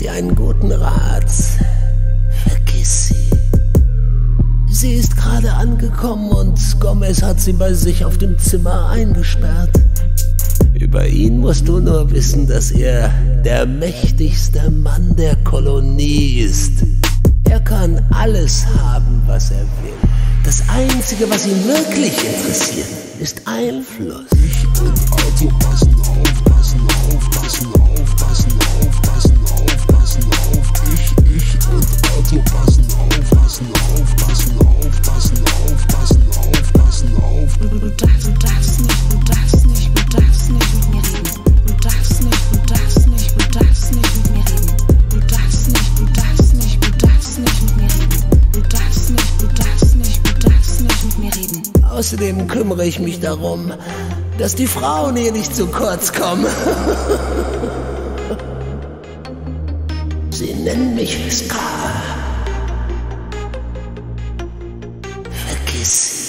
dir einen guten Rat. Vergiss sie. Sie ist gerade angekommen und Gomez hat sie bei sich auf dem Zimmer eingesperrt. Über ihn musst du nur wissen, dass er der mächtigste Mann der Kolonie ist. Er kann alles haben, was er will. Das Einzige, was ihn wirklich interessiert, ist Einfluss. Ich passen auf, Außerdem kümmere ich mich darum, dass die Frauen hier nicht zu kurz kommen. Sie nennen mich Scar. Vergiss sie.